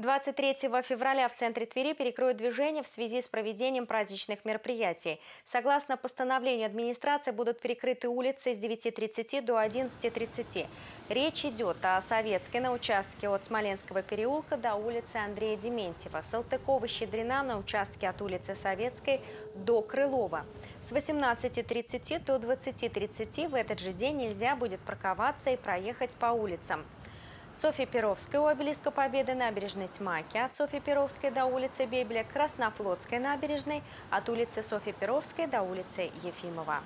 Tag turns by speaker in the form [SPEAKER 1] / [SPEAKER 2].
[SPEAKER 1] 23 февраля в центре Твери перекроют движение в связи с проведением праздничных мероприятий. Согласно постановлению администрации будут перекрыты улицы с 9.30 до 11.30. Речь идет о Советской на участке от Смоленского переулка до улицы Андрея Дементьева, Салтыкова-Щедрина на участке от улицы Советской до Крылова. С 18.30 до 20.30 в этот же день нельзя будет парковаться и проехать по улицам. Софья Перовская у обелиска Победы набережной Тьмаки, от Софьи Перовской до улицы Бебеля, Краснофлотской набережной, от улицы Софьи Перовской до улицы Ефимова.